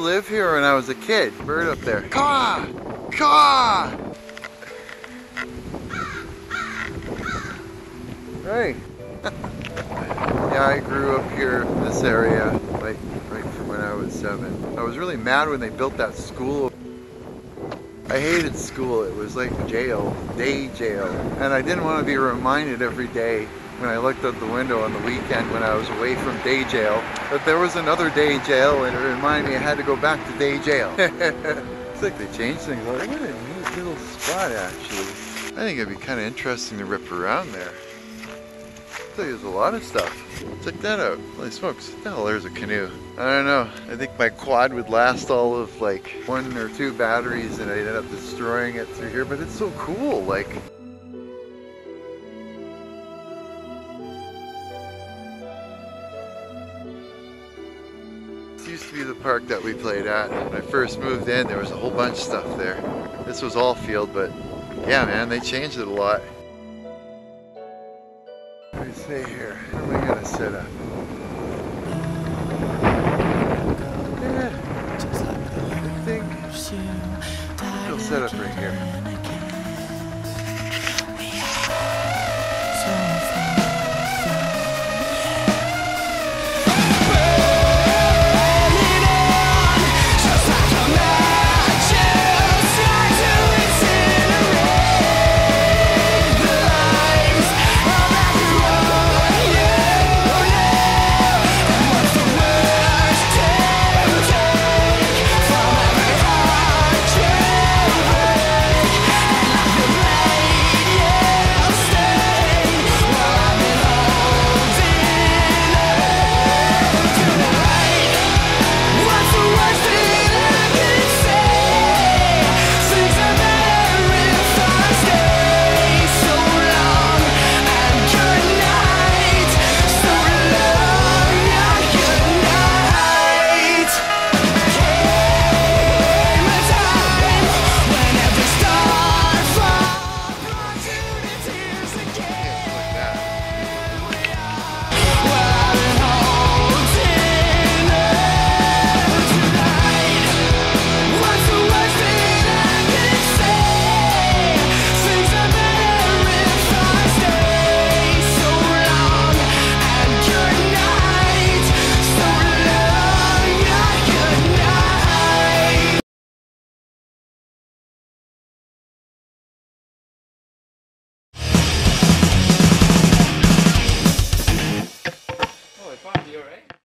live here when I was a kid. Bird up there. Caw! Caw! Hey. yeah, I grew up here, in this area, like right from when I was seven. I was really mad when they built that school. I hated school. It was like jail, day jail. And I didn't want to be reminded every day when I looked out the window on the weekend when I was away from day jail that there was another day jail and it reminded me I had to go back to day jail. it's like they changed things. Like, what a neat little spot actually. I think it'd be kind of interesting to rip around there. There's a lot of stuff. Check that out. Holy smokes. Oh, there's a canoe. I don't know. I think my quad would last all of like one or two batteries and I'd end up destroying it through here, but it's so cool. Like, used to be the park that we played at. When I first moved in, there was a whole bunch of stuff there. This was all field, but yeah, man, they changed it a lot. Do you say here? Where am I gonna set up? Yeah, I think I'll set up right here.